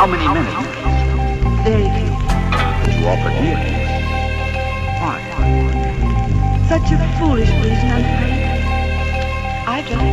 how many minutes? Very few. You offered me a kiss. Why? Such a foolish reason, I'm afraid. I don't.